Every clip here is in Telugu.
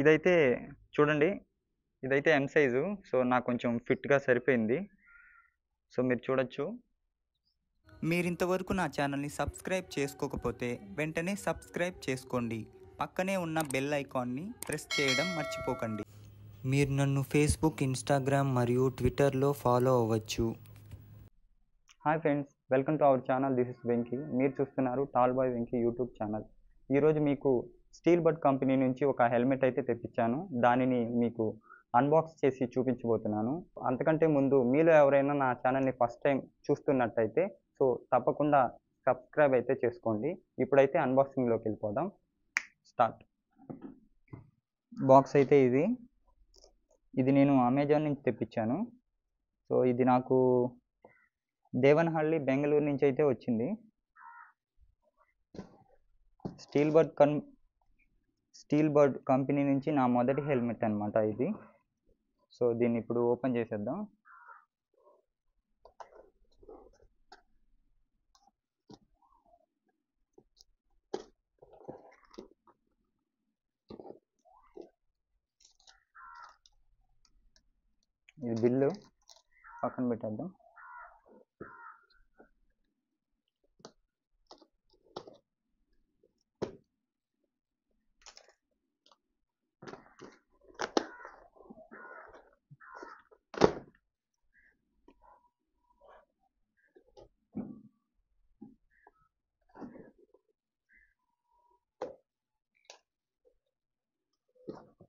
ఇదైతే చూడండి ఇదైతే ఎం సైజు సో నాకు కొంచెం ఫిట్గా సరిపోయింది. సో మీరు చూడొచ్చు. మీరింతవరకు నా ఛానల్ని సబ్స్క్రైబ్ చేసుకోకపోతే వెంటనే సబ్స్క్రైబ్ చేసుకోండి. పక్కనే ఉన్న బెల్ ఐకాన్ని ప్రెస్ చేయడం మర్చిపోకండి. మీరు నన్ను ఫేస్బుక్ ఇన్స్టాగ్రామ్ మరియు ట్విట్టర్లో ఫాలో అవ్వచ్చు. Hi friends welcome to our channel this is Venky మీరు చూస్తున్నారు tall boy Venky YouTube channel ఈరోజు మీకు స్టీల్ బర్డ్ కంపెనీ నుంచి ఒక హెల్మెట్ అయితే తెప్పించాను. దానిని మీకు అన్బాక్స్ చేసి చూపించబోతున్నాను. అంతకంటే ముందు మీలో ఎవరైనా నా ఛానల్ని ఫస్ట్ టైం చూస్తున్నట్టయితే సో తప్పకుండా సబ్స్క్రైబ్ అయితే చేసుకోండి. ఇప్పుడైతే అన్బాక్సింగ్లోకి వెళ్ళిపోదాం. స్టార్ట్. బాక్స్ అయితే ఇది. ఇది నేను అమెజాన్ నుంచి తెప్పించాను. సో ఇది నాకు దేవన్హళ్ళి బెంగళూరు నుంచి అయితే వచ్చింది. స్టీల్ బర్డ్ కన్ స్టీల్ బర్డ్ కంపెనీ నుంచి నా మొదటి హెల్మెట్ అనమాట ఇది. సో దీన్ని ఇప్పుడు ఓపెన్ చేసేద్దాం. ఇది బిల్లు పక్కన పెట్టేద్దాం.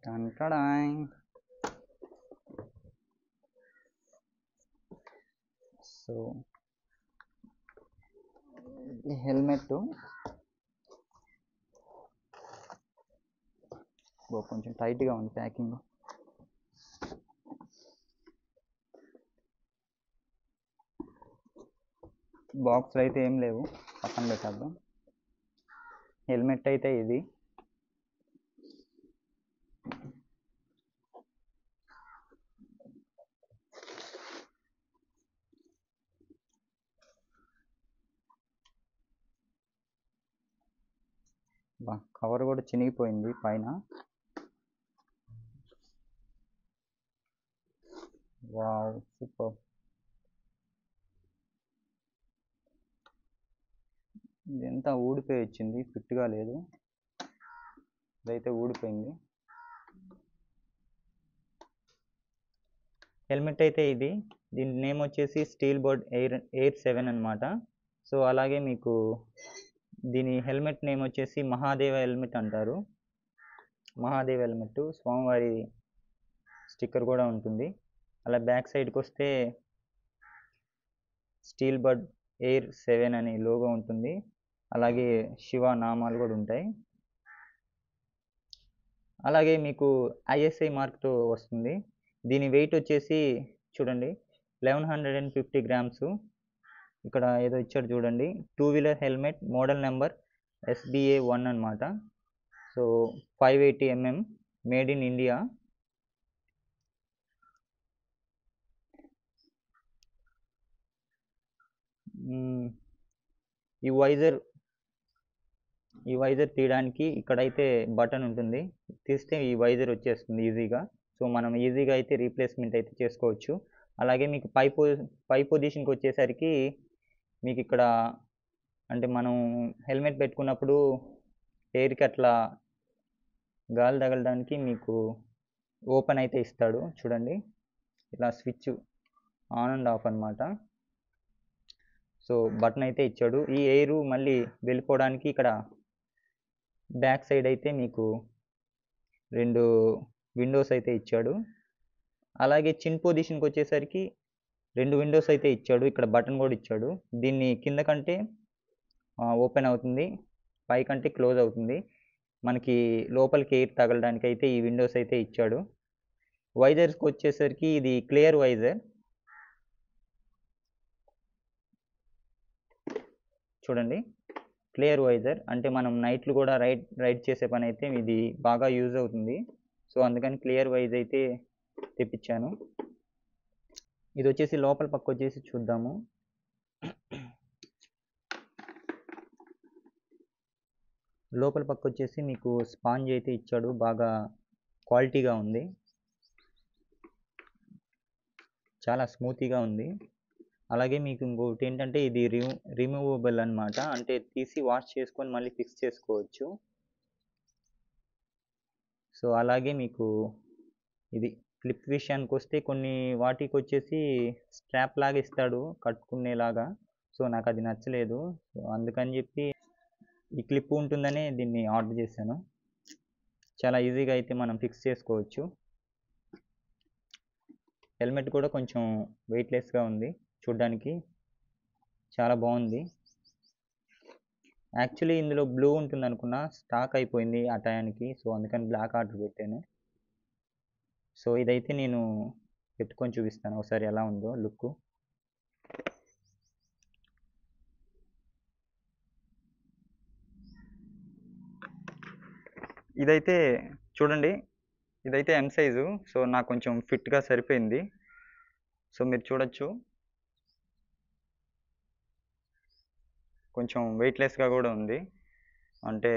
టంటడాయ్ సో ఈ హెల్మెట్ కొంచెం టైట్గా ఉంది ప్యాకింగ్ బాక్స్లు అయితే ఏం లేవు. పక్కన పెట్టేద్దాం. హెల్మెట్ అయితే ఇది బా కవర్ కూడా చినిగిపోయింది పైన. Wow super. ఇదంతా ఊడిపోయి వచ్చింది ఫిట్గా లేదు. ఇదైతే ఊడిపోయింది. హెల్మెట్ అయితే ఇది. దీని నేమ్ వచ్చేసి steel bird air air seven అనమాట సో అలాగే మీకు దీని హెల్మెట్ నేమ్ వచ్చేసి మహాదేవ హెల్మెట్ అంటారు. మహాదేవ హెల్మెట్ స్వామివారి స్టిక్కర్ కూడా ఉంటుంది. అలా బ్యాక్ సైడ్కి వస్తే స్టీల్ బడ్ ఎయిర్ సెవెన్ అనే లోగో ఉంటుంది. అలాగే శివ నామాలు కూడా ఉంటాయి. అలాగే మీకు ఐఎస్ఐ మార్క్తో వస్తుంది. దీని వెయిట్ వచ్చేసి చూడండి eleven hundred and fifty grams. ఇక్కడ ఏదో ఇచ్చాడు చూడండి. Two wheeler helmet model number SBA one అనమాట so five eighty MM made in India ఈ వైజర్ ఈ వైజర్ తీయడానికి ఇక్కడైతే బటన్ ఉంటుంది. తీస్తే ఈ వైజర్ వచ్చేస్తుంది ఈజీగా సో మనం ఈజీగా అయితే రీప్లేస్మెంట్ అయితే చేసుకోవచ్చు. అలాగే మీకు పై పొ పై పొజిషన్కి వచ్చేసరికి మీకు ఇక్కడ అంటే మనం హెల్మెట్ పెట్టుకున్నప్పుడు ఎయిర్కి అట్లా గాలి తగలడానికి మీకు ఓపెన్ అయితే ఇస్తాడు. చూడండి. ఇలా స్విచ్ ఆన్ అండ్ ఆఫ్ అనమాట సో బటన్ అయితే ఇచ్చాడు. ఈ ఎయిర్ మళ్ళీ వెళ్ళిపోవడానికి ఇక్కడ బ్యాక్ సైడ్ అయితే మీకు రెండు విండోస్ అయితే ఇచ్చాడు. అలాగే చిన్ పొజిషన్కి వచ్చేసరికి రెండు విండోస్ అయితే ఇచ్చాడు ఇక్కడ బటన్ కూడా ఇచ్చాడు. దీన్ని కింద కంటే ఓపెన్ అవుతుంది పై కంటే క్లోజ్ అవుతుంది. మనకి లోపలికి ఎయిర్ తగలడానికి అయితే ఈ విండోస్ అయితే ఇచ్చాడు. వైజర్స్కి వచ్చేసరికి ఇది క్లియర్ వైజర్ చూడండి క్లియర్ వైజర్ అంటే మనం నైట్లు కూడా రైడ్ రైడ్ చేసే పని అయితే ఇది బాగా యూజ్ అవుతుంది. సో అందుకని క్లియర్ వైజ్ అయితే తెప్పించాను. ఇది వచ్చేసి లోపల పక్క వచ్చేసి చూద్దాము. లోపల పక్క వచ్చేసి మీకు స్పాంజ్ అయితే ఇచ్చాడు బాగా క్వాలిటీగా ఉంది. చాలా స్మూతీగా ఉంది. అలాగే మీకు ఇంకొకటి ఏంటంటే ఇది రిమూ రిమూవబుల్ అనమాట అంటే తీసి వాష్ చేసుకొని మళ్ళీ ఫిక్స్ చేసుకోవచ్చు. సో అలాగే మీకు ఇది క్లిప్ విషయానికి వస్తే కొన్ని వాటికి వచ్చేసి స్ట్రాప్ లాగా ఇస్తాడు కట్టుకునేలాగా. సో నాకు అది నచ్చలేదు అందుకని చెప్పి ఈ క్లిప్ ఉంటుందనే దీన్ని ఆర్డర్ చేశాను. చాలా ఈజీగా అయితే మనం ఫిక్స్ చేసుకోవచ్చు. హెల్మెట్ కూడా కొంచెం వెయిట్లెస్గా ఉంది. చూడ్డానికి చాలా బాగుంది. యాక్చువల్లీ ఇందులో బ్లూ ఉంటుంది అనుకున్నా స్టాక్ అయిపోయింది ఆ టయానికి. సో అందుకని బ్లాక్ ఆర్డర్ పెట్టాను. సో ఇదైతే నేను పెట్టుకొని చూపిస్తాను. ఒకసారి ఎలా ఉందో లుక్ ఇదైతే చూడండి. ఇదైతే ఎం సైజు సో నాకు కొంచెం ఫిట్గా సరిపోయింది. సో మీరు చూడొచ్చు. కొంచెం వెయిట్లెస్గా కూడా ఉంది. అంటే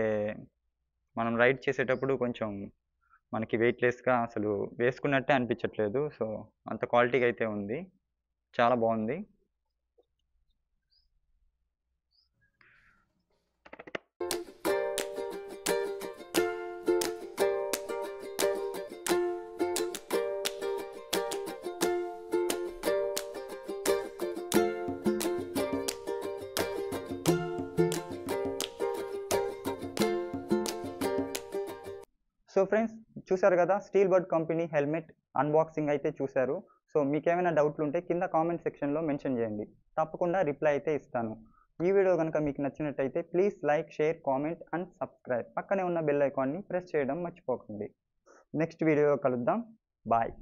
మనం రైడ్ చేసేటప్పుడు కొంచెం మనకి వెయిట్లెస్గా అసలు వేసుకున్నట్టే అనిపించట్లేదు. సో అంత క్వాలిటీగా అయితే ఉంది. చాలా బాగుంది. సో ఫ్రెండ్స్ చూసారు కదా steel bird company helmet unboxing అయితే చూశారు. సో మీకేమైనా డౌట్లు ఉంటే కింద కామెంట్ సెక్షన్లో మెన్షన్ చేయండి. తప్పకుండా రిప్లై అయితే ఇస్తాను. ఈ వీడియో కనుక మీకు నచ్చినట్టయితే please like share comment and subscribe పక్కనే ఉన్న బెల్ ఐకాన్ని ప్రెస్ చేయడం మర్చిపోకండి. నెక్స్ట్ వీడియో కలుద్దాం. బాయ్